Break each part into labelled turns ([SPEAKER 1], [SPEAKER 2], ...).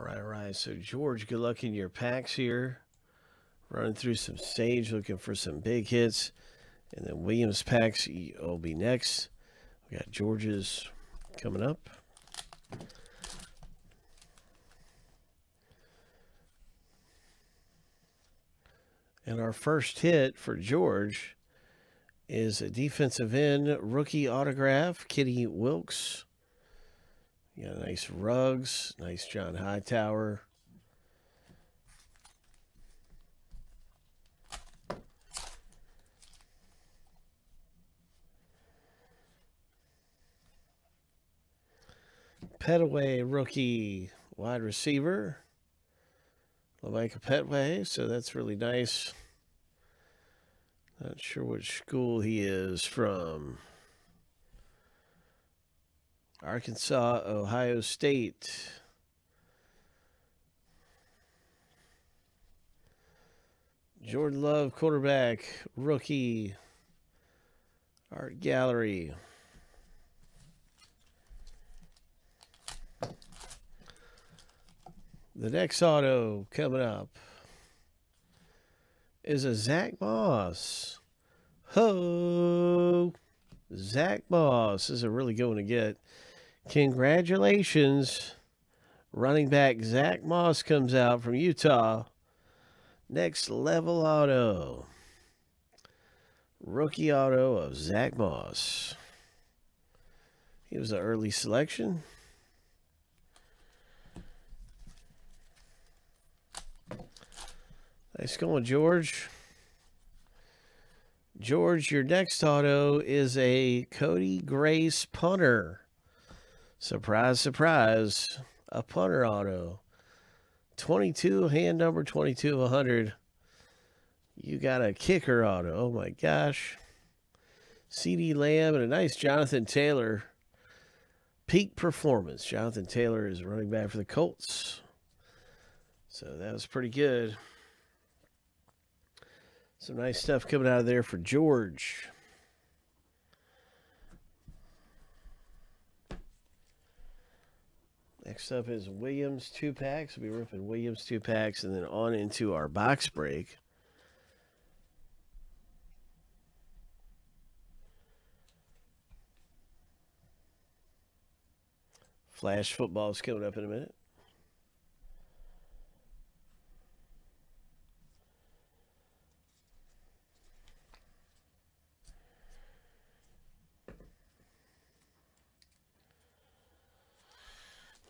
[SPEAKER 1] All right, all right. So, George, good luck in your packs here. Running through some Sage, looking for some big hits. And then Williams packs will be next. We got George's coming up. And our first hit for George is a defensive end rookie autograph, Kenny Willekes. You got nice rugs, nice John Hightower. Petaway rookie wide receiver. Lamika Petway, so that's really nice. Not sure which school he is from. Arkansas, Ohio State. Jordan Love, quarterback, rookie, art gallery. The next auto coming up is a Zach Moss. Ho! Zach Moss is a really good one to get. Congratulations. Running back Zach Moss comes out from Utah. Next level auto. Rookie auto of Zach Moss. He was an early selection. Nice going, George. George, your next auto is a Cody Grace punter. Surprise, surprise. A punter auto. 22, hand number 22 of 100. You got a kicker auto. Oh my gosh. CeeDee Lamb and a nice Jonathan Taylor. Peak performance. Jonathan Taylor is running back for the Colts. So that was pretty good. Some nice stuff coming out of there for George. Next up is Williams two packs. We'll be ripping Williams two packs and then on into our box break. Flash football is coming up in a minute.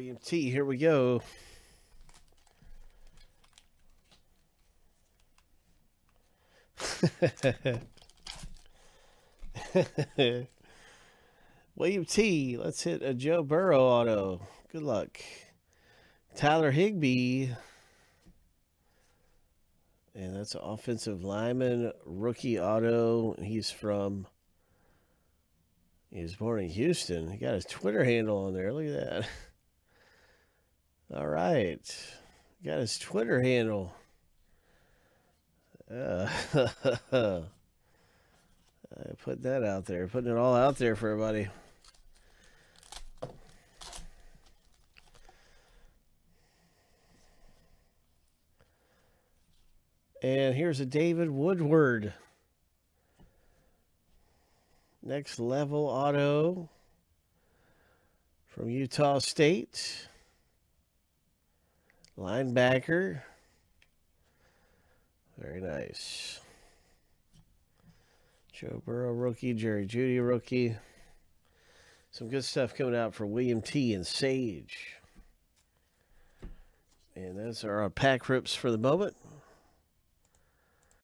[SPEAKER 1] William T, here we go. William T, let's hit a Joe Burrow auto. Good luck. Tyler Higbee. And that's an offensive lineman, rookie auto. He's from, he was born in Houston. He got his Twitter handle on there. Look at that. All right. Got his Twitter handle. Uh, I put that out there, putting it all out there for everybody. And here's a David Woodward. Next level auto from Utah State. Linebacker. Very nice. Joe Burrow rookie, Jerry Jeudy rookie. Some good stuff coming out for William T and Sage. And those are our pack rips for the moment.